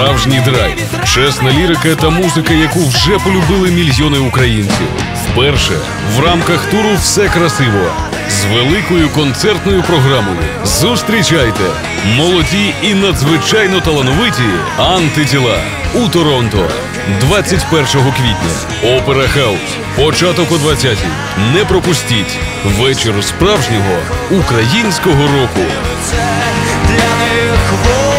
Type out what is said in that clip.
справжній драйв, чесна лірика та музика, яку вже полюбили мільйони українців. Вперше в рамках туру все красиво з великою концертною програмою. Зустрічайте молоді і надзвичайно талановиті антитіла у Торонто 21 квітня. Опера Хаус. Початок о 20-й. Не пропустіть вечір справжнього українського року. Для них